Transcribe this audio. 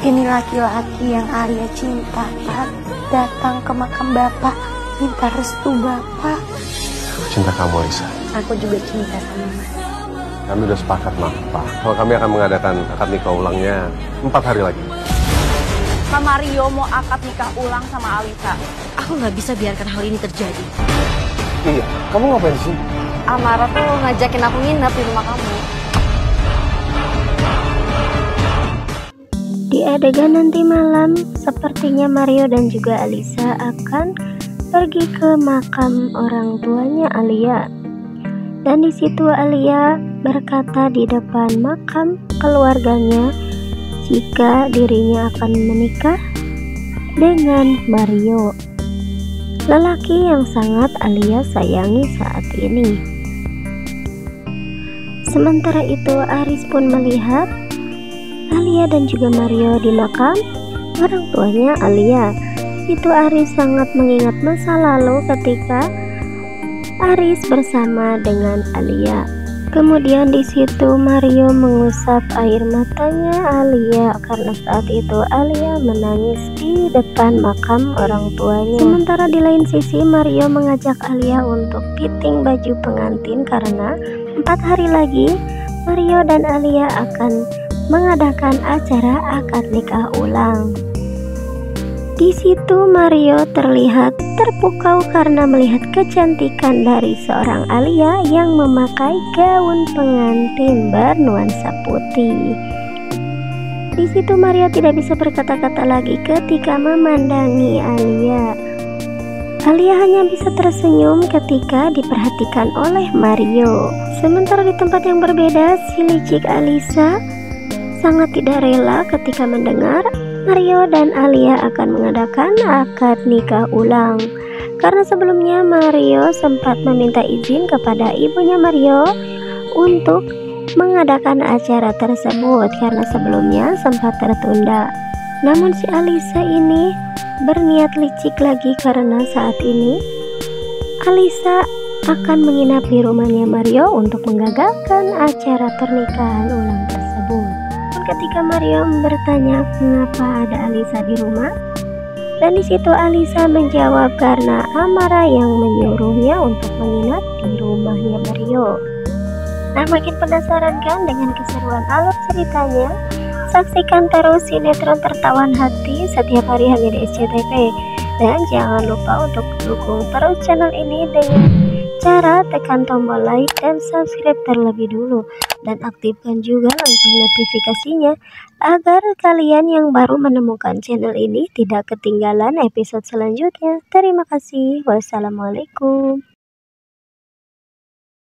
Ini laki-laki yang Alia cinta, Pak. Datang ke makam Bapak, minta restu Bapak. Aku cinta kamu, Lisa. Aku juga cinta sama Mas. Kami udah sepakat, Mak. Pak, kalau kami akan mengadakan akad nikah ulangnya empat hari lagi. Kak Mario mau akad nikah ulang sama Alisa. Aku nggak bisa biarkan hal ini terjadi. Iya, kamu ngapain sini? Amara tuh ngajakin aku nginep di rumah kamu. Di adegan nanti malam, sepertinya Mario dan juga Alisa akan pergi ke makam orang tuanya Alia. Dan di situ Alia berkata di depan makam keluarganya jika dirinya akan menikah dengan Mario. Lelaki yang sangat Alia sayangi saat ini. Sementara itu Aris pun melihat Alia dan juga Mario di makam orang tuanya Alia. Itu Aris sangat mengingat masa lalu ketika Aris bersama dengan Alia. Kemudian di situ Mario mengusap air matanya Alia karena saat itu Alia menangis di depan makam orang tuanya. Sementara di lain sisi Mario mengajak Alia untuk fitting baju pengantin karena empat hari lagi Mario dan Alia akan mengadakan acara akad nikah ulang. Di situ Mario terlihat terpukau karena melihat kecantikan dari seorang Alia yang memakai gaun pengantin bernuansa putih. Di situ Mario tidak bisa berkata-kata lagi ketika memandangi Alia. Alia hanya bisa tersenyum ketika diperhatikan oleh Mario. Sementara di tempat yang berbeda, si licik Alisa sangat tidak rela ketika mendengar Mario dan Alia akan mengadakan akad nikah ulang. Karena sebelumnya Mario sempat meminta izin kepada ibunya Mario untuk mengadakan acara tersebut karena sebelumnya sempat tertunda. Namun si Alisa ini berniat licik lagi karena saat ini Alisa akan menginap di rumahnya Mario untuk menggagalkan acara pernikahan ulang tersebut ketika Mario bertanya mengapa ada Alisa di rumah. Dan di situ Alisa menjawab karena Amara yang menyuruhnya untuk menginap di rumahnya Mario. Nah, makin penasaran kan dengan keseruan alur ceritanya? Saksikan terus sinetron tertawan hati setiap hari hanya di SCTV. Dan jangan lupa untuk dukung terus channel ini dengan cara tekan tombol like dan subscribe terlebih dulu dan aktifkan juga lonceng notifikasinya agar kalian yang baru menemukan channel ini tidak ketinggalan episode selanjutnya. Terima kasih. Wassalamualaikum.